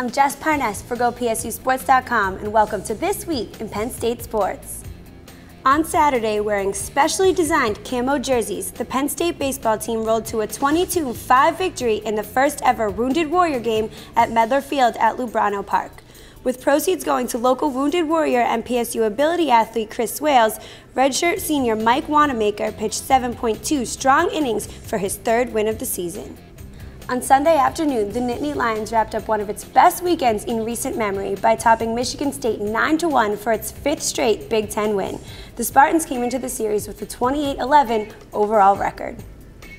I'm Jess Parness for GoPSUSports.com and welcome to This Week in Penn State Sports. On Saturday, wearing specially designed camo jerseys, the Penn State baseball team rolled to a 22-5 victory in the first ever Wounded Warrior game at Medlar Field at Lubrano Park. With proceeds going to local Wounded Warrior and PSU ability athlete Chris Swales, redshirt senior Mike Wanamaker pitched 7.2 strong innings for his third win of the season. On Sunday afternoon, the Nittany Lions wrapped up one of its best weekends in recent memory by topping Michigan State 9-1 for its fifth straight Big Ten win. The Spartans came into the series with a 28-11 overall record.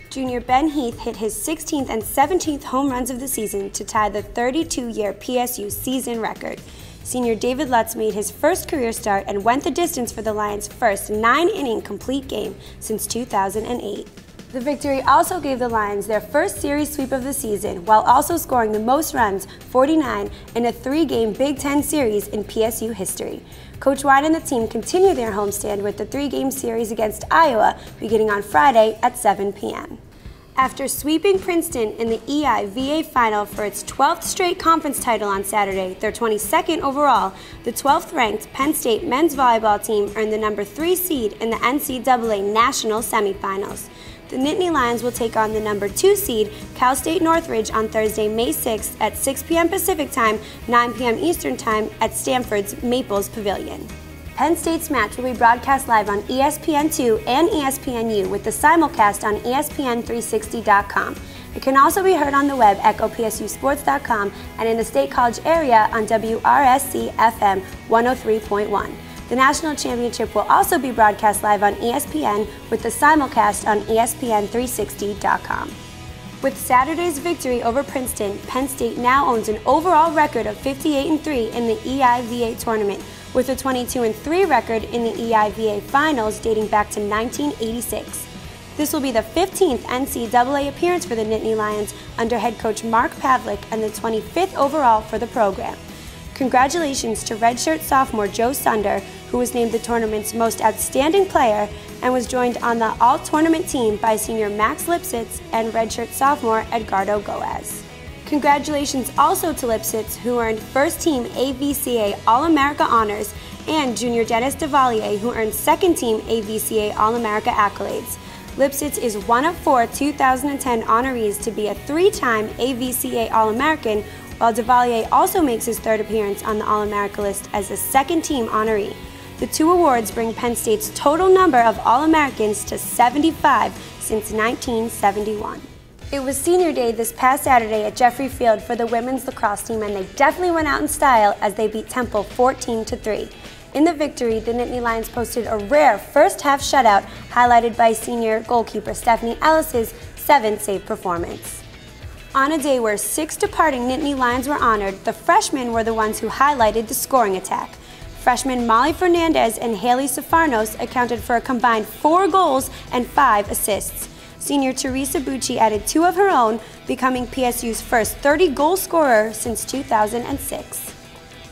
Junior Ben Heath hit his 16th and 17th home runs of the season to tie the 32-year PSU season record. Senior David Lutz made his first career start and went the distance for the Lions' first nine-inning complete game since 2008. The victory also gave the Lions their first series sweep of the season, while also scoring the most runs, 49, in a three-game Big Ten series in PSU history. Coach Wine and the team continue their homestand with the three-game series against Iowa beginning on Friday at 7 p.m. After sweeping Princeton in the EIVA final for its 12th straight conference title on Saturday, their 22nd overall, the 12th ranked Penn State men's volleyball team earned the number 3 seed in the NCAA national semifinals. The Nittany Lions will take on the number 2 seed, Cal State Northridge, on Thursday, May 6th at 6 p.m. Pacific Time, 9 p.m. Eastern Time at Stanford's Maples Pavilion. Penn State's match will be broadcast live on ESPN2 and ESPNU with the simulcast on ESPN360.com. It can also be heard on the web at GoPSUSports.com and in the State College area on WRSC FM 103.1. The national championship will also be broadcast live on ESPN with the simulcast on ESPN360.com. With Saturday's victory over Princeton, Penn State now owns an overall record of 58 3 in the EIVA tournament, with a 22 3 record in the EIVA finals dating back to 1986. This will be the 15th NCAA appearance for the Nittany Lions under head coach Mark Pavlik and the 25th overall for the program. Congratulations to redshirt sophomore Joe Sunder, who was named the tournament's most outstanding player and was joined on the all-tournament team by senior Max Lipsitz and redshirt sophomore Edgardo Goas. Congratulations also to Lipsitz, who earned first team AVCA All-America honors, and junior Dennis Del Valle, who earned second team AVCA All-America accolades. Lipsitz is one of four 2010 honorees to be a three-time AVCA All-American while Del Valle also makes his third appearance on the All-America list as a second-team honoree. The two awards bring Penn State's total number of All-Americans to 75 since 1971. It was senior day this past Saturday at Jeffrey Field for the women's lacrosse team and they definitely went out in style as they beat Temple 14 to 3. In the victory, the Nittany Lions posted a rare first half shutout highlighted by senior goalkeeper Stephanie Ellis's seven save performance. On a day where six departing Nittany Lions were honored, the freshmen were the ones who highlighted the scoring attack. Freshmen Molly Fernandez and Haley Safarnos accounted for a combined four goals and five assists. Senior Teresa Bucci added two of her own, becoming PSU's first 30 goal scorer since 2006.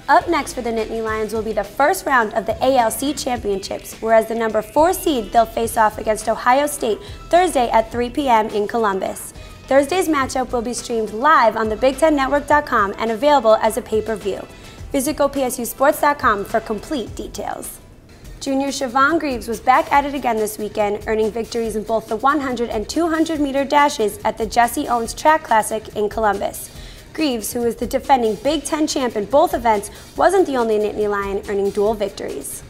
Up next for the Nittany Lions will be the first round of the ALC Championships, whereas the number four seed they'll face off against Ohio State Thursday at 3 p.m. in Columbus. Thursday's matchup will be streamed live on the BigTenNetwork.com and available as a pay-per-view. Visit GoPSUSports.com for complete details. Junior Shavon Greaves was back at it again this weekend, earning victories in both the 100 and 200 meter dashes at the Jesse Owens Track Classic in Columbus. Greaves, who is the defending Big Ten champ in both events, wasn't the only Nittany Lion earning dual victories.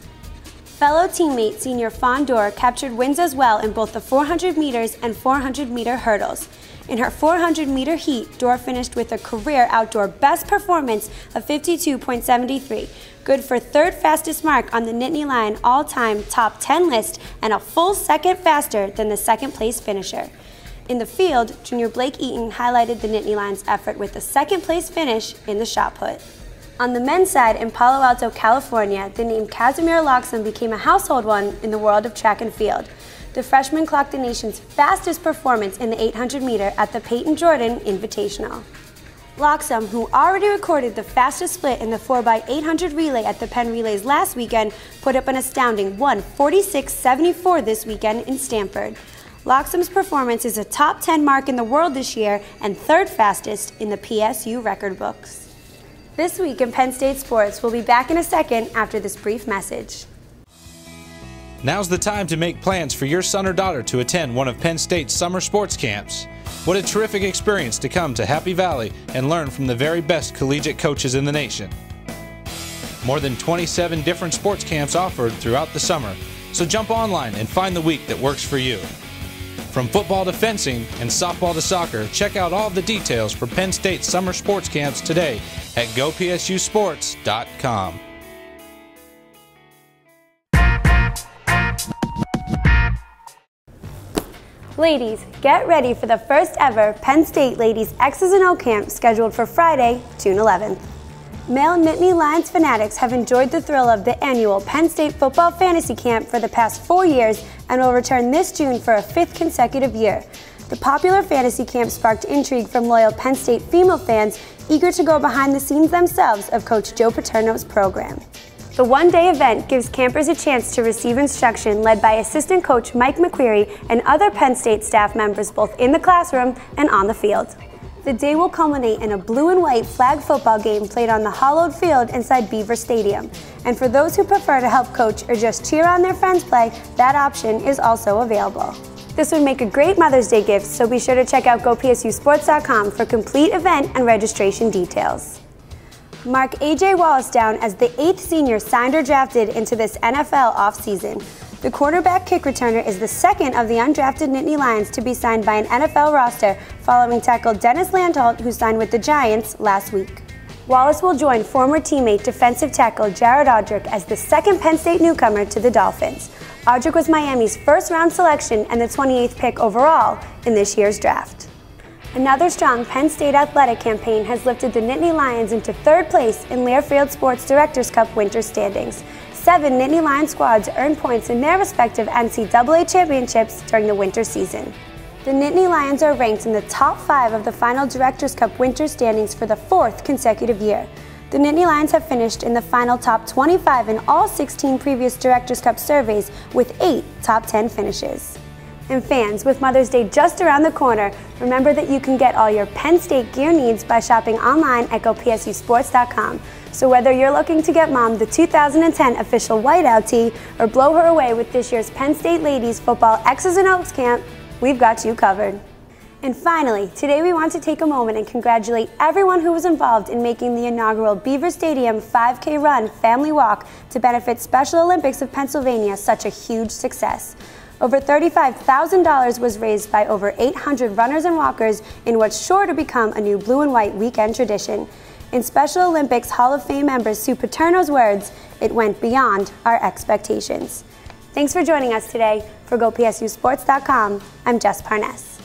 Fellow teammate senior Fawn Dorr captured wins as well in both the 400 meters and 400 meter hurdles. In her 400 meter heat, Dorr finished with a career outdoor best performance of 52.73, good for third fastest mark on the Nittany Lion all-time top 10 list and a full second faster than the second place finisher. In the field, junior Blake Eaton highlighted the Nittany Lions' effort with a second place finish in the shot put. On the men's side in Palo Alto, California, the name Casimir Loxsom became a household one in the world of track and field the freshman clocked the nation's fastest performance in the 800 meter at the Peyton Jordan Invitational. Loxsom, who already recorded the fastest split in the 4x800 relay at the Penn Relays last weekend, put up an astounding 146.74 this weekend in Stanford. Loxsom's performance is a top 10 mark in the world this year and third fastest in the PSU record books. This week in Penn State Sports, we'll be back in a second after this brief message. Now's the time to make plans for your son or daughter to attend one of Penn State's summer sports camps. What a terrific experience to come to Happy Valley and learn from the very best collegiate coaches in the nation. More than 27 different sports camps offered throughout the summer, so jump online and find the week that works for you. From football to fencing and softball to soccer, check out all the details for Penn State summer sports camps today at gopsusports.com. Ladies, get ready for the first ever Penn State Ladies X's and O camp scheduled for Friday, June 11th. Male Nittany Lions fanatics have enjoyed the thrill of the annual Penn State Football Fantasy Camp for the past four years and will return this June for a fifth consecutive year. The popular fantasy camp sparked intrigue from loyal Penn State female fans eager to go behind the scenes themselves of Coach Joe Paterno's program. The one-day event gives campers a chance to receive instruction led by assistant coach Mike McQueary and other Penn State staff members both in the classroom and on the field. The day will culminate in a blue and white flag football game played on the hollowed field inside Beaver Stadium. And for those who prefer to help coach or just cheer on their friends play, that option is also available. This would make a great Mother's Day gift, so be sure to check out gopsusports.com for complete event and registration details. Mark A.J. Wallace down as the eighth senior signed or drafted into this NFL offseason. The quarterback kick returner is the second of the undrafted Nittany Lions to be signed by an NFL roster following tackle Dennis Landolt, who signed with the Giants last week. Wallace will join former teammate defensive tackle Jared Odrick as the second Penn State newcomer to the Dolphins. Odrick was Miami's first round selection and the 28th pick overall in this year's draft. Another strong Penn State athletic campaign has lifted the Nittany Lions into third place in Learfield Sports Directors Cup winter standings. Seven Nittany Lion squads earned points in their respective NCAA championships during the winter season. The Nittany Lions are ranked in the top five of the final Directors Cup winter standings for the fourth consecutive year. The Nittany Lions have finished in the final top 25 in all 16 previous Directors Cup surveys with eight top 10 finishes. And fans, with Mother's Day just around the corner, remember that you can get all your Penn State gear needs by shopping online at gopsusports.com. So whether you're looking to get mom the 2010 official whiteout tee or blow her away with this year's Penn State Ladies Football X's and O's camp, we've got you covered. And finally, today we want to take a moment and congratulate everyone who was involved in making the inaugural Beaver Stadium 5K Run Family Walk to benefit Special Olympics of Pennsylvania such a huge success. Over $35,000 was raised by over 800 runners and walkers in what's sure to become a new blue and white weekend tradition. In Special Olympics Hall of Fame member Sue Paterno's words, it went beyond our expectations. Thanks for joining us today. For GoPSUSports.com, I'm Jess Parness.